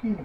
地里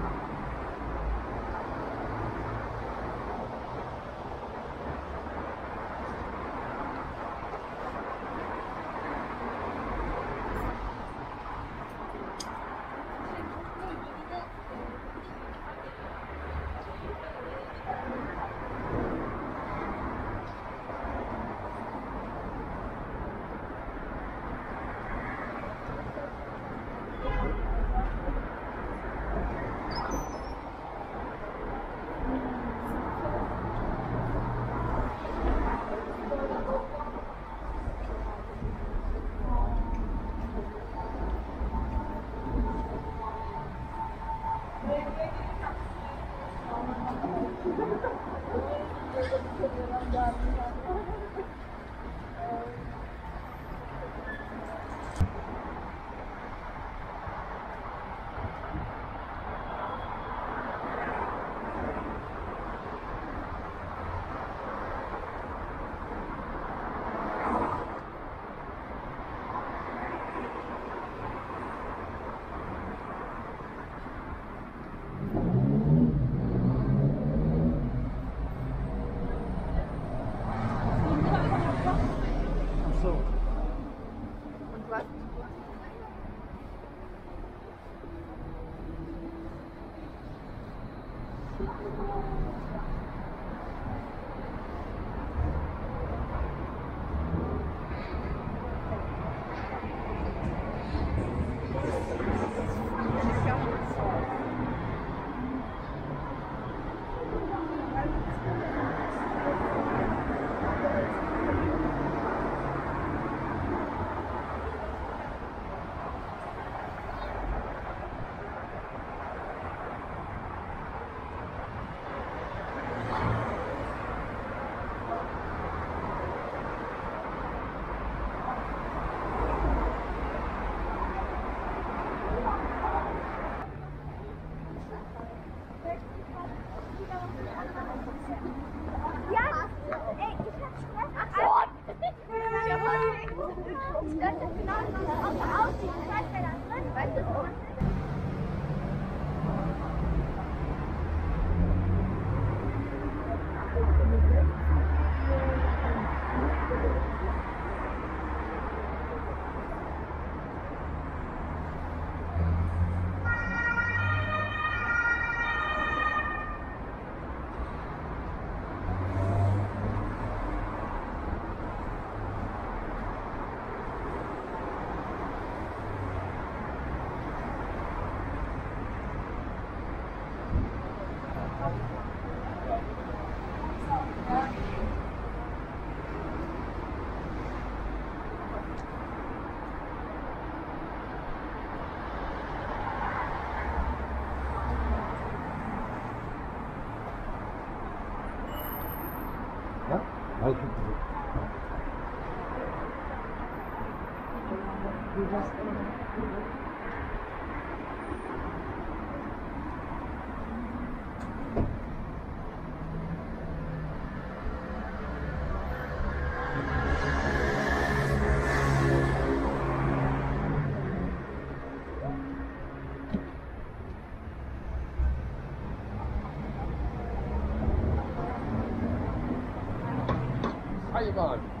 How you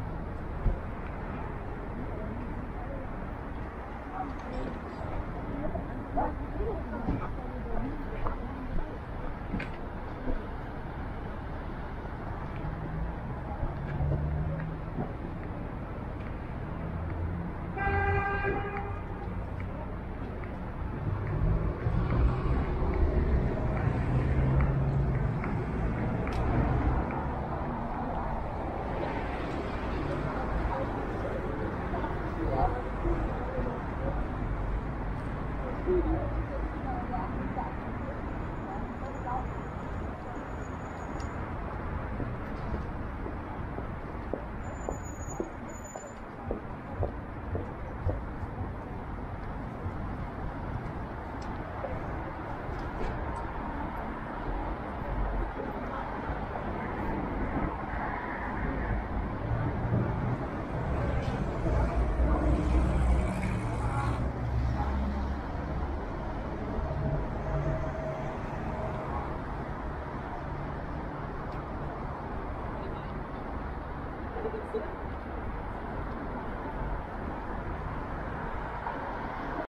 going?